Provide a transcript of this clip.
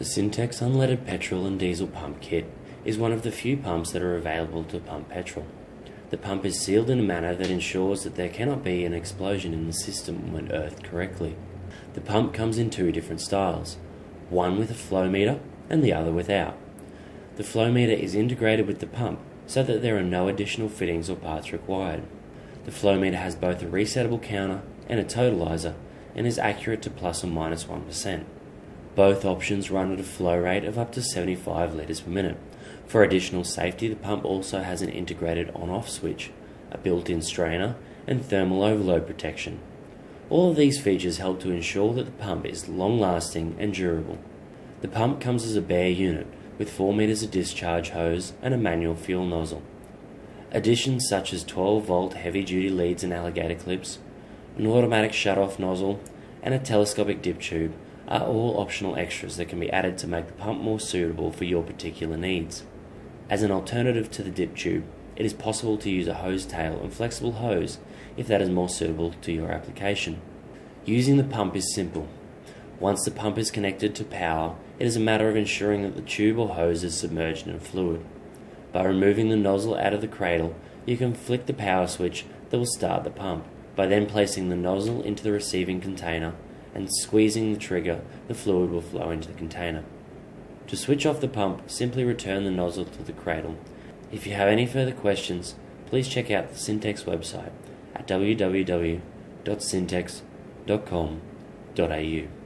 The Scintex unleaded petrol and diesel pump kit is one of the few pumps that are available to pump petrol. The pump is sealed in a manner that ensures that there cannot be an explosion in the system when earthed correctly. The pump comes in two different styles, one with a flow meter and the other without. The flow meter is integrated with the pump so that there are no additional fittings or parts required. The flow meter has both a resettable counter and a totalizer and is accurate to plus or minus 1. Both options run at a flow rate of up to 75 litres per minute. For additional safety, the pump also has an integrated on off switch, a built in strainer, and thermal overload protection. All of these features help to ensure that the pump is long lasting and durable. The pump comes as a bare unit with 4 metres of discharge hose and a manual fuel nozzle. Additions such as 12 volt heavy duty leads and alligator clips, an automatic shut off nozzle, and a telescopic dip tube are all optional extras that can be added to make the pump more suitable for your particular needs. As an alternative to the dip tube, it is possible to use a hose tail and flexible hose if that is more suitable to your application. Using the pump is simple. Once the pump is connected to power, it is a matter of ensuring that the tube or hose is submerged in fluid. By removing the nozzle out of the cradle, you can flick the power switch that will start the pump. By then placing the nozzle into the receiving container, and squeezing the trigger, the fluid will flow into the container. To switch off the pump, simply return the nozzle to the cradle. If you have any further questions, please check out the Scintex website at www.scintex.com.au.